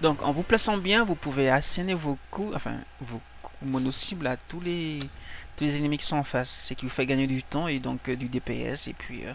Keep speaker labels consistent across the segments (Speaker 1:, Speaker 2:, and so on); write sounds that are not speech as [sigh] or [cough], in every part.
Speaker 1: Donc en vous plaçant bien, vous pouvez asséner vos coups, enfin vos mono-cibles à tous les, tous les ennemis qui sont en face. C'est qui vous fait gagner du temps et donc euh, du DPS et puis euh,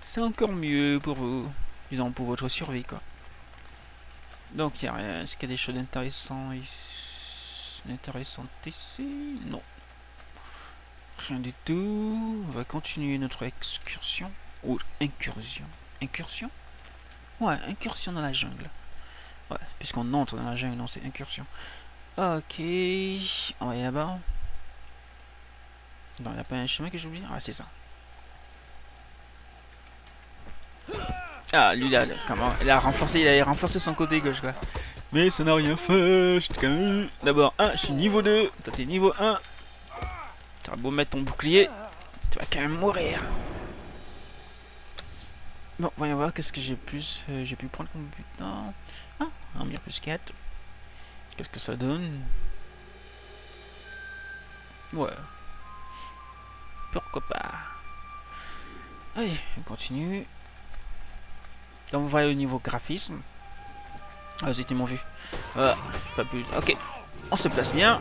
Speaker 1: c'est encore mieux pour vous, disons pour votre survie quoi. Donc il y a rien, est-ce qu'il y a des choses intéressantes ici? Intéressantes ici? Non. Rien du tout. On va continuer notre excursion. Ou incursion. Incursion? Ouais, incursion dans la jungle. Puisqu'on entre dans la jungle, non, c'est incursion. Ok, on va y là-bas. Non, il n'y a pas un chemin que j'oublie? Ah, c'est ça. Ah, lui, là, comment Il a renforcé, il a renforcé son côté gauche, quoi. Mais ça n'a rien fait. D'abord, 1, je suis niveau 2. Toi, t'es niveau 1. T'auras beau mettre ton bouclier. Tu vas quand même mourir. Bon, voyons voir qu'est-ce que j'ai plus. Euh, j'ai pu prendre comme butin. Ah, un bien plus 4. Qu'est-ce que ça donne? Ouais. Pourquoi pas? Allez, on continue. Donc vous voyez au niveau graphisme. Ah, c'était mon vu. Voilà, pas plus. Ok, on se place bien.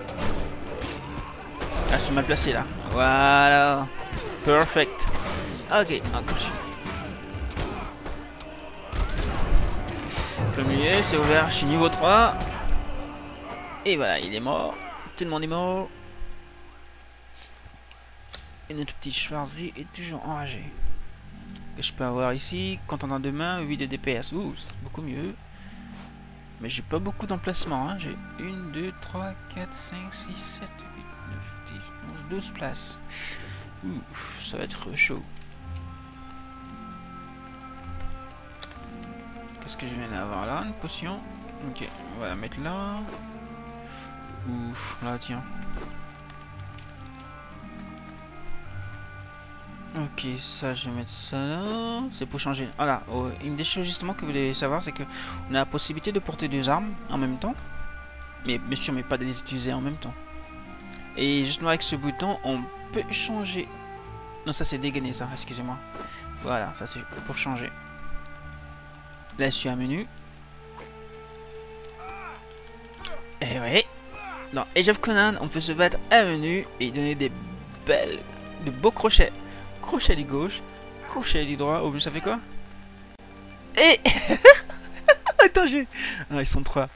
Speaker 1: Ah, je suis mal placé là. Voilà. Perfect. Ok, on continue. C'est ouvert, je suis niveau 3. Et voilà, il est mort. Tout le monde est mort. Et notre petit Schwarzy est toujours enragé. Que je peux avoir ici, quand on a deux mains, 8 de DPS. Ouh, c'est beaucoup mieux. Mais j'ai pas beaucoup d'emplacements. Hein. J'ai 1, 2, 3, 4, 5, 6, 7, 8, 9, 10, 11, 12 places. Ouh, ça va être chaud. Je viens d'avoir là Une potion. Ok, on va la mettre là. Ouf, là, tiens. Ok, ça, je vais mettre ça là. C'est pour changer. Voilà, oh, une des choses justement que vous devez savoir, c'est que on a la possibilité de porter deux armes en même temps. Mais bien sûr, mais pas de les utiliser en même temps. Et justement, avec ce bouton, on peut changer. Non, ça c'est dégainer ça, excusez-moi. Voilà, ça c'est pour changer. Là, je suis un menu. Et ouais. Dans Age of Conan, on peut se battre à menu et donner des belles, de beaux crochets. Crochet du gauche, crochet du droit. Oh, ça fait quoi? Et [laughs] Attends, j'ai. Ah, ils sont trois.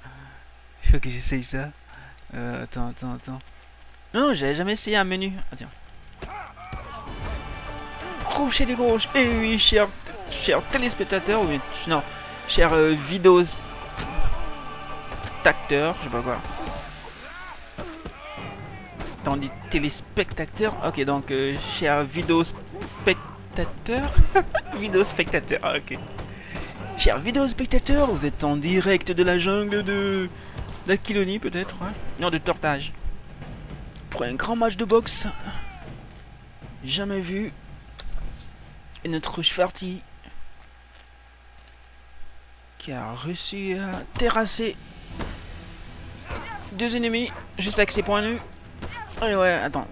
Speaker 1: Il faut que j'essaye ça. Euh, attends, attends, attends. Non, j'avais jamais essayé un menu. Ah, tiens. Crochet du gauche. Et oui, cher, cher téléspectateur. Ou non, cher euh, je sais pas quoi. T'en dit téléspectateur Ok, donc, euh, cher vidéo spectateur [laughs] Vidéo spectateur, ah, ok. Cher vidéo spectateur, vous êtes en direct de la jungle de... d'Aquilonie, peut-être ouais Non, de Tortage. Pour un grand match de boxe. Jamais vu. Et notre Schwarty qui a réussi à terrasser deux ennemis juste avec ses poings nus. Allez, ouais, attends.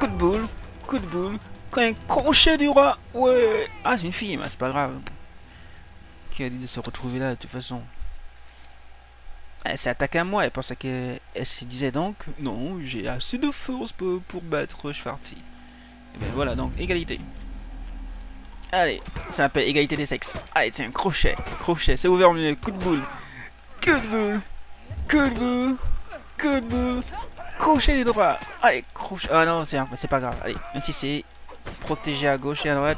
Speaker 1: Coup de boule, coup de boule, un crochet du roi. Ouais. Ah, c'est une fille, mais c'est pas grave. Qui a dit de se retrouver là, de toute façon? Elle s'est attaquée à moi, elle pensait qu'elle se disait donc Non, j'ai assez de force pour, pour battre Schwartzy. Et ben voilà, donc égalité. Allez, ça s'appelle égalité des sexes. Allez, tiens, crochet, crochet, c'est ouvert milieu, coup de boule. Coup de boule, coup de boule, coup de boule, crochet du droit. Allez, crochet. Ah non, c'est pas grave. Allez, même si c'est protégé à gauche et à droite.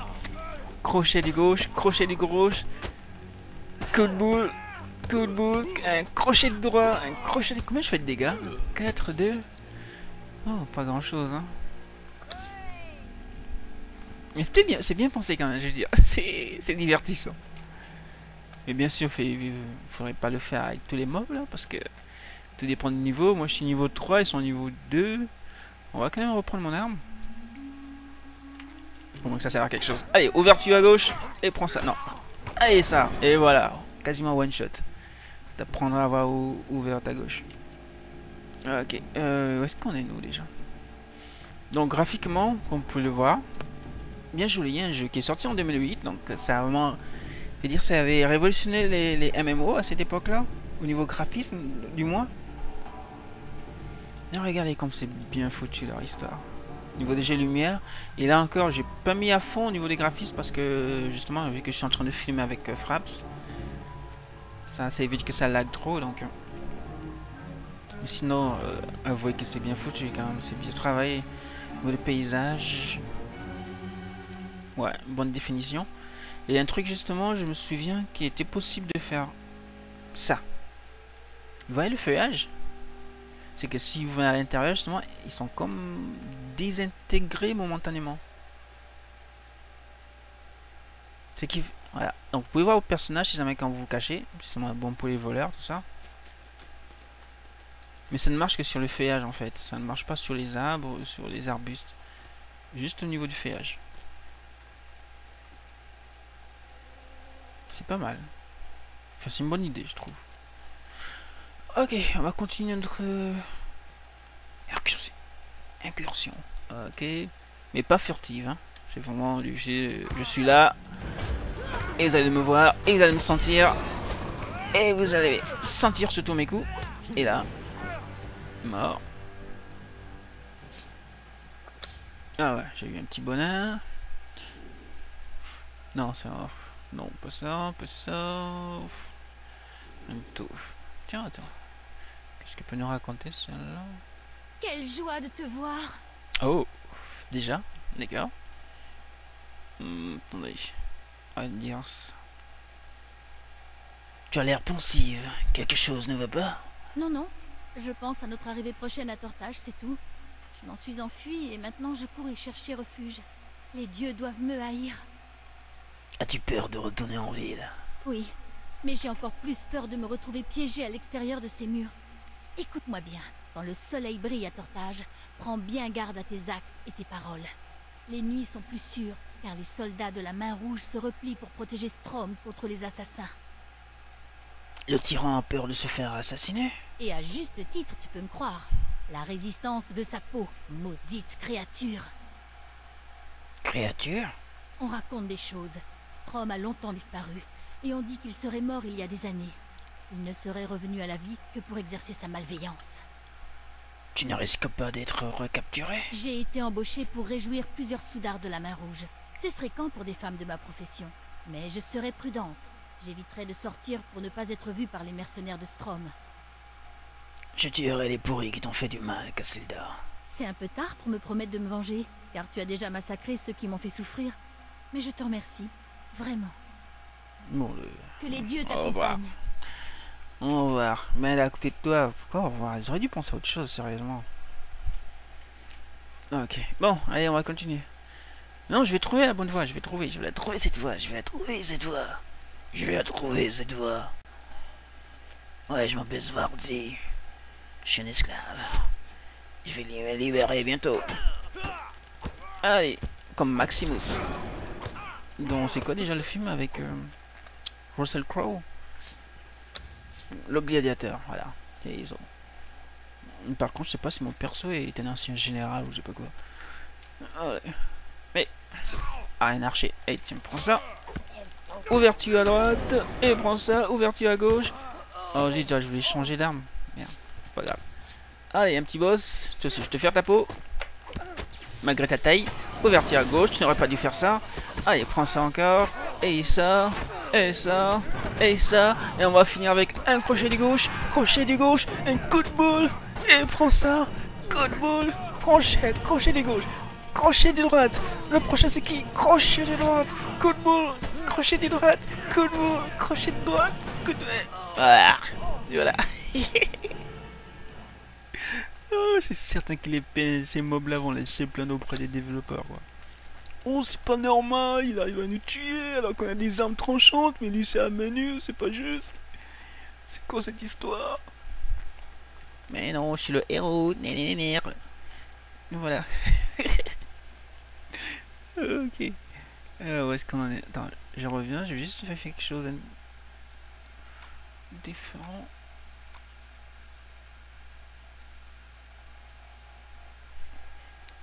Speaker 1: Crochet du gauche, crochet du gauche. Coup de boule, coup de boule, un crochet de droit, un crochet de... Combien je fais de dégâts? 4, 2 Oh, pas grand chose, hein. Mais c'était bien, c'est bien pensé quand même, je veux dire. [laughs] C'est divertissant. Mais bien sûr, il faudrait pas le faire avec tous les mobs là, parce que tout dépend du niveau. Moi je suis niveau 3, ils sont niveau 2. On va quand même reprendre mon arme. Pour moins que ça sert à quelque chose. Allez, ouverture à gauche. Et prends ça. Non. Allez, ça. Et voilà. Quasiment one shot. T'apprendras à avoir ouvert à gauche. Ok. Euh, où est-ce qu'on est nous déjà? Donc graphiquement, comme vous pouvez le voir, bien joli. Il y a un jeu qui est sorti en 2008. Donc ça a vraiment... Je veux dire, ça avait révolutionné les, MMO à cette époque-là. Au niveau graphisme, du moins. Regardez comme c'est bien foutu leur histoire. Au niveau des jets lumière. Et là encore, j'ai pas mis à fond au niveau des graphismes parce que justement, vu que je suis en train de filmer avec euh, Fraps, ça, évite que ça lag trop donc. euh. Sinon, euh, avouez que c'est bien foutu quand même, c'est bien travaillé. Au niveau des paysages. Ouais, bonne définition. Et un truc justement, je me souviens qu'il était possible de faire ça. Vous voyez le feuillage? C'est que si vous venez à l'intérieur, justement, ils sont comme désintégrés momentanément. C'est qui Voilà. Donc vous pouvez voir vos personnages si jamais quand vous vous cachez. C'est bon pour les voleurs, tout ça. Mais ça ne marche que sur le feuillage en fait. Ça ne marche pas sur les arbres ou sur les arbustes. Juste au niveau du feuillage. C'est pas mal. Enfin, c'est une bonne idée, je trouve. Ok, on va continuer notre euh, incursion. incursion. Ok, mais pas furtive. Hein. C'est vraiment du je, suis là. Et vous allez me voir, et vous allez me sentir. Et vous allez sentir surtout mes coups. Et là, mort. Ah ouais, j'ai eu un petit bonheur. Non, c'est. Non, pas ça, pas ça. Tout. Tiens, attends. Qu'est-ce qu'elle peut nous raconter celle-là?
Speaker 2: Quelle joie de te voir
Speaker 1: Oh, déjà, d'accord. Hmm, attendez, ça. Tu as l'air pensive. Quelque chose ne va pas?
Speaker 2: Non, non. Je pense à notre arrivée prochaine à Tortage, c'est tout. Je m'en suis enfuie et maintenant je cours y chercher refuge. Les dieux doivent me haïr.
Speaker 1: As-tu peur de retourner en ville?
Speaker 2: Oui, mais j'ai encore plus peur de me retrouver piégée à l'extérieur de ces murs. Écoute-moi bien, quand le soleil brille à Tortage, prends bien garde à tes actes et tes paroles. Les nuits sont plus sûres, car les soldats de la Main Rouge se replient pour protéger Strom contre les assassins.
Speaker 1: Le tyran a peur de se faire assassiner?
Speaker 2: Et à juste titre, tu peux me croire. La résistance veut sa peau, maudite créature.
Speaker 1: Créature?
Speaker 2: On raconte des choses. Strom a longtemps disparu, et on dit qu'il serait mort il y a des années. Il ne serait revenu à la vie que pour exercer sa malveillance.
Speaker 1: Tu ne risques pas d'être recapturé?
Speaker 2: J'ai été embauchée pour réjouir plusieurs soudards de la main rouge. C'est fréquent pour des femmes de ma profession. Mais je serai prudente. J'éviterai de sortir pour ne pas être vue par les mercenaires de Strom.
Speaker 1: Je tuerai les pourris qui t'ont fait du mal, Cassildar.
Speaker 2: C'est un peu tard pour me promettre de me venger, car tu as déjà massacré ceux qui m'ont fait souffrir. Mais je te remercie. Vraiment.
Speaker 1: Bon, le...
Speaker 2: Que les dieux
Speaker 1: Au revoir.
Speaker 2: t'accompagnent.
Speaker 1: Au revoir. Mais elle est à côté de toi. Pourquoi au revoir? J'aurais dû penser à autre chose, sérieusement. Ok. Bon, allez, on va continuer. Non, je vais trouver la bonne voie. Je vais trouver. Je vais la trouver cette voie. Je vais la trouver cette voie. Je vais la trouver cette voie. Ouais, je m'appelle Svarzi. Je suis un esclave. Je vais me libérer bientôt. Allez, comme Maximus. Donc, c'est quoi déjà le film avec euh, Russell Crowe le gladiateur, voilà. Et ils ont... Par contre, je sais pas si mon perso est un ancien général ou je sais pas quoi. Mais... Ah, un archer. Hey, tiens, prends ça. Ouverture à droite. Et prends ça. Ouverture à gauche. Oh, j'ai déjà, je voulais changer d'arme. Merde, pas grave. Allez, un petit boss. Toi aussi, je te faire ta peau. Malgré ta taille. Ouverture à gauche. Tu n'aurais pas dû faire ça. Allez, prends ça encore. Et ça. Et ça. Et ça. Et on va finir avec un crochet du gauche. Crochet du gauche. Un coup de boule. Et prends ça. Coup de boule. Crochet. Crochet du gauche. Crochet du droite. Le prochain c'est qui? Crochet du droite. Coup de boule. Crochet du droite. Coup de boule. Crochet de droite. Coup de... Voilà. Et [laughs] voilà. oh, c'est certain que les PN, ces mobs-là vont laisser plein auprès des développeurs, quoi. Oh, c'est pas normal, il arrive à nous tuer alors qu'on a des armes tranchantes, mais lui c'est un menu, c'est pas juste. C'est quoi cette histoire? Mais non, je suis le héros, nénénéné. Voilà. [laughs] ok. Euh, où est-ce qu'on en est? Attends, je reviens, j'ai juste fait quelque chose de différent.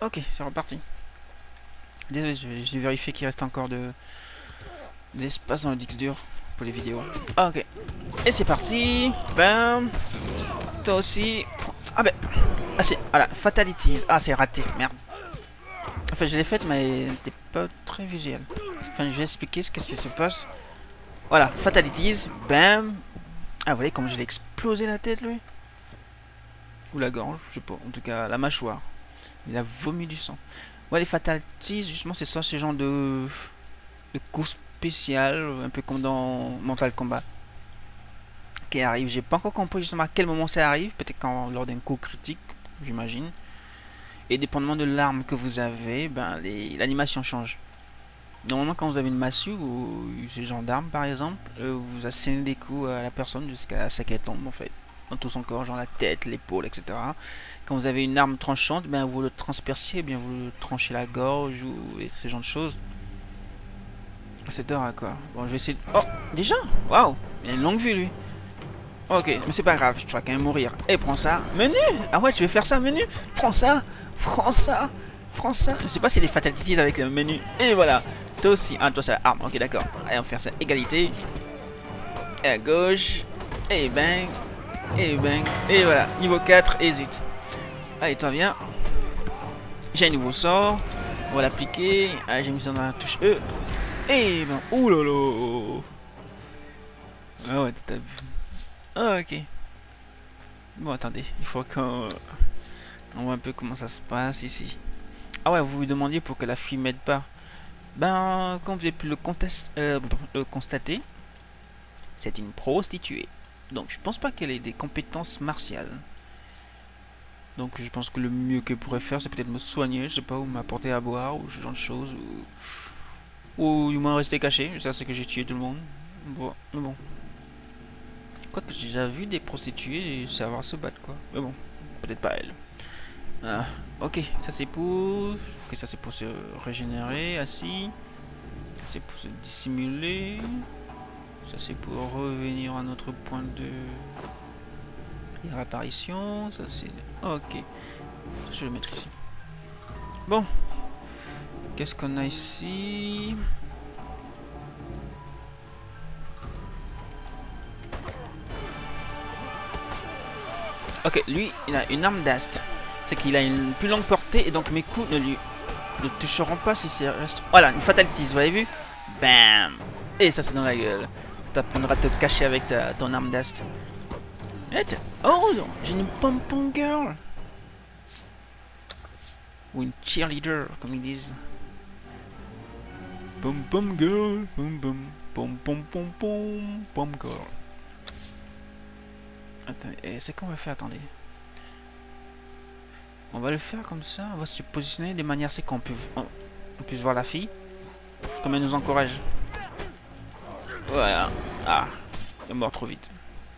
Speaker 1: Ok, c'est reparti. Désolé, vais vérifier qu'il reste encore de d'espace dans le disque dur pour les vidéos. Ok. Et c'est parti. Bam. Toi aussi. Ah ben. Ah c'est. Voilà. Fatalities. Ah c'est raté. Merde. Enfin je l'ai faite mais elle n'était pas très visuelle. Enfin je vais expliquer ce qui se passe. Voilà. Fatalities. Bam. Ah vous voyez comme je l'ai explosé la tête lui? Ou la gorge. Je sais pas. En tout cas la mâchoire. Il a vomi du sang. Ouais les fatalities justement c'est ça. C'est genre de. De coup spécial. Un peu comme dans Mental Combat qui arrive. J'ai pas encore compris justement à quel moment ça arrive. Peut-être quand lors d'un coup critique, j'imagine. Et dépendamment de l'arme que vous avez, ben l'animation change. Normalement, quand vous avez une massue ou ce genre d'arme par exemple, euh, vous assénez des coups à la personne jusqu'à ce qu'elle tombe en fait. Dans tout son corps, genre la tête, l'épaule, etc. Quand vous avez une arme tranchante, ben vous le transperciez, bien vous le tranchez la gorge ou ce genre de choses. C'est à quoi. Bon, je vais essayer de... Oh, déjà? Waouh Il a une longue vue lui. Ok, mais c'est pas grave, tu vas quand même mourir. Et prends ça. Menu Ah ouais, tu veux faire ça, menu? Prends ça Prends ça Prends ça Je sais pas si des fatalities avec le menu. Et voilà. Toi aussi. Ah, toi, c'est arme. Ok, d'accord. Allez, on va faire ça. Égalité. Et à gauche. Et bang. Et bang. Et voilà. Niveau 4. Hésite. Allez, toi, viens. J'ai un nouveau sort. On va l'appliquer. Ah, j'ai mis ça dans la touche E. Et ben. Là. Ah ouais, t'as vu. Ah, ok. Bon, attendez, il faut qu'on on voit un peu comment ça se passe ici. Ah ouais, vous vous demandiez pour que la fille m'aide pas. Ben, comme vous avez pu le, euh, le constater, c'est une prostituée. Donc, je pense pas qu'elle ait des compétences martiales. Donc, je pense que le mieux qu'elle pourrait faire, c'est peut-être me soigner, je sais pas, ou m'apporter à boire, ou ce genre de choses, ou... Ou du moins rester caché, ça c'est que j'ai tué tout le monde. Bon, mais bon. Quoique j'ai déjà vu des prostituées savoir se battre quoi. Mais bon, peut-être pas elle. Ah, ok, ça c'est pour... Ok, ça c'est pour se régénérer, assis. C'est pour se dissimuler. Ça c'est pour revenir à notre point de réapparition. Ça c'est... Ok. Ça, je vais le mettre ici. Bon. Qu'est-ce qu'on a ici? Ok, lui, il a une arme d'ast. C'est qu'il a une plus longue portée et donc mes coups ne lui ne toucheront pas si c'est reste. Voilà, une fatality, vous avez vu? Bam Et ça c'est dans la gueule. T'apprendras à te cacher avec ta, ton arme d'ast. Oh, j'ai une pom-pom girl Ou une cheerleader, comme ils disent. Pom-pom girl, pom-pom, pom-pom-pom-pom, pom girl. Et c'est qu'on va faire Attendez. On va le faire comme ça. On va se positionner de manière c'est qu'on puisse voir la fille. Comme elle nous encourage. Voilà. Ah. Il est mort trop vite.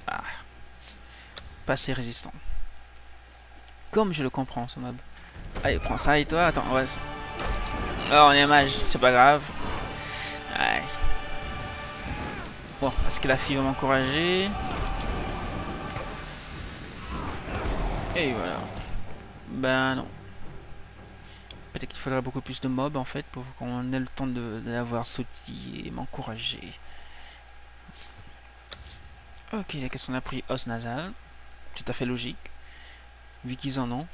Speaker 1: Ah. Pas assez résistant. Comme je le comprends, ce mob. Allez, prends ça et toi. Attends, on va... Oh, on est mage. C'est pas grave. Allez. Bon, est-ce que la fille va m'encourager? Et voilà. Ben non. Peut-être qu'il faudra beaucoup plus de mobs en fait pour qu'on ait le temps de, sautillé et m'encourager. Ok, qu'est-ce qu'on a pris? Os nasal. Tout à fait logique. Vu qu'ils en ont.